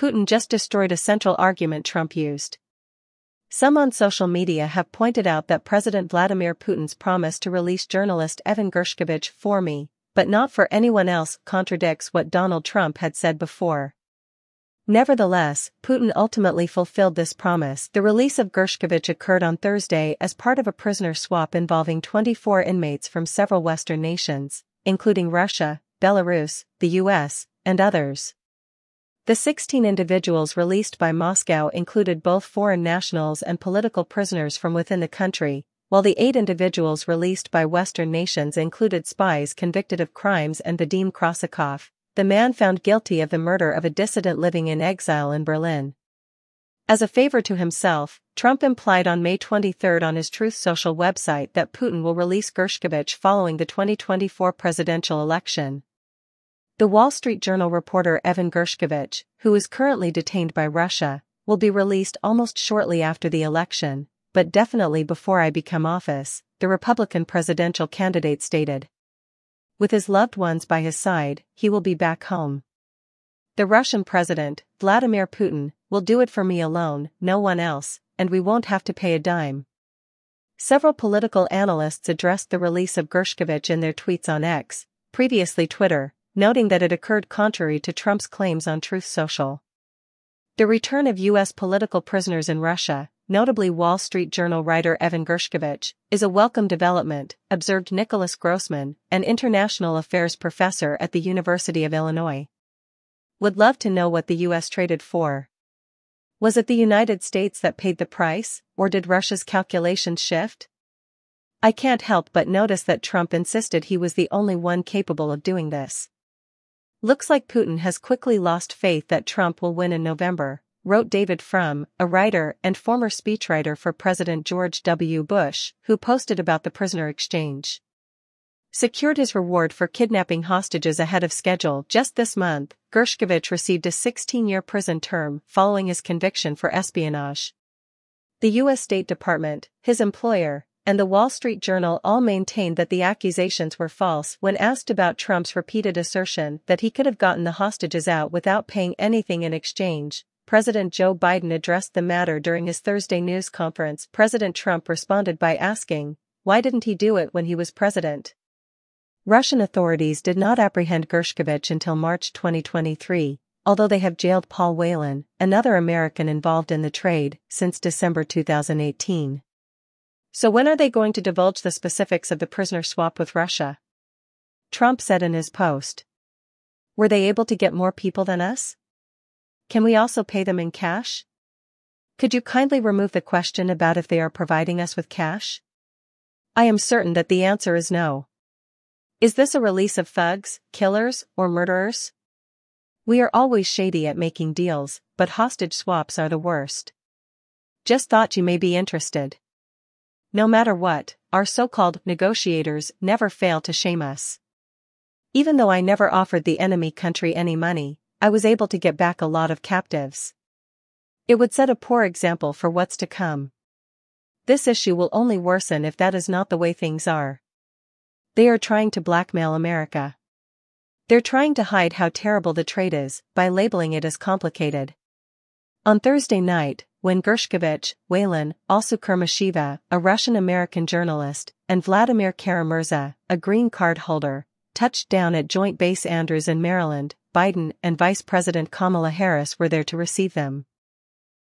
Putin just destroyed a central argument Trump used. Some on social media have pointed out that President Vladimir Putin's promise to release journalist Evan Gershkovich for me, but not for anyone else, contradicts what Donald Trump had said before. Nevertheless, Putin ultimately fulfilled this promise. The release of Gershkovich occurred on Thursday as part of a prisoner swap involving 24 inmates from several Western nations, including Russia, Belarus, the US, and others. The 16 individuals released by Moscow included both foreign nationals and political prisoners from within the country, while the eight individuals released by Western nations included spies convicted of crimes and Vadim Krasikov, the man found guilty of the murder of a dissident living in exile in Berlin. As a favor to himself, Trump implied on May 23 on his Truth Social website that Putin will release Gershkovich following the 2024 presidential election. The Wall Street Journal reporter Evan Gershkovich, who is currently detained by Russia, will be released almost shortly after the election, but definitely before I become office, the Republican presidential candidate stated. With his loved ones by his side, he will be back home. The Russian president, Vladimir Putin, will do it for me alone, no one else, and we won't have to pay a dime. Several political analysts addressed the release of Gershkovich in their tweets on X, previously Twitter, noting that it occurred contrary to Trump's claims on Truth Social. The return of U.S. political prisoners in Russia, notably Wall Street Journal writer Evan Gershkovich, is a welcome development, observed Nicholas Grossman, an international affairs professor at the University of Illinois. Would love to know what the US traded for. Was it the United States that paid the price, or did Russia's calculations shift? I can't help but notice that Trump insisted he was the only one capable of doing this. Looks like Putin has quickly lost faith that Trump will win in November, wrote David Frum, a writer and former speechwriter for President George W. Bush, who posted about the prisoner exchange. Secured his reward for kidnapping hostages ahead of schedule just this month, Gershkovich received a 16-year prison term following his conviction for espionage. The U.S. State Department, his employer, and the Wall Street Journal all maintained that the accusations were false when asked about Trump's repeated assertion that he could have gotten the hostages out without paying anything in exchange. President Joe Biden addressed the matter during his Thursday news conference. President Trump responded by asking, why didn't he do it when he was president? Russian authorities did not apprehend Gershkovich until March 2023, although they have jailed Paul Whelan, another American involved in the trade, since December 2018. So when are they going to divulge the specifics of the prisoner swap with Russia? Trump said in his post. Were they able to get more people than us? Can we also pay them in cash? Could you kindly remove the question about if they are providing us with cash? I am certain that the answer is no. Is this a release of thugs, killers, or murderers? We are always shady at making deals, but hostage swaps are the worst. Just thought you may be interested. No matter what, our so-called negotiators never fail to shame us. Even though I never offered the enemy country any money, I was able to get back a lot of captives. It would set a poor example for what's to come. This issue will only worsen if that is not the way things are. They are trying to blackmail America. They're trying to hide how terrible the trade is by labeling it as complicated. On Thursday night, when Gershkovich, Whelan, Alsu Kurmasheva, a Russian-American journalist, and Vladimir Kara-Murza, a green card holder, touched down at Joint Base Andrews in Maryland, Biden and Vice President Kamala Harris were there to receive them.